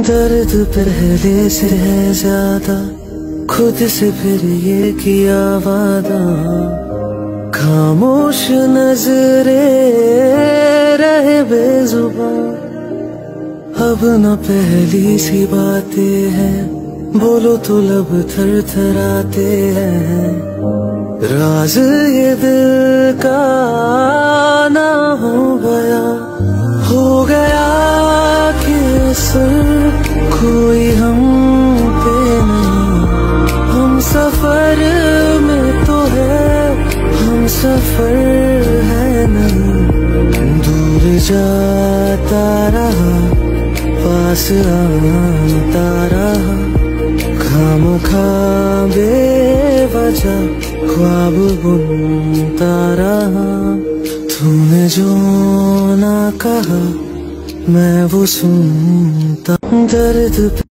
दर्द पहले से है ज़्यादा खुद से फिर ये किया वादा। खामोश नजरे रहे बेजुबान। अब न पहली सी बातें हैं, बोलो तो लब थर थर आते हैं। राज ये दिल का ना हो गया। कोई हम पे नहीं। हम सफ़र में तो है, हम सफ़र है नहीं। दूर जाता रहा, पास आता रहा। खाम खा बेवजह, ख्वाब बुनता रहा। तूने जो ना कहा मैं वो सुनता दर्द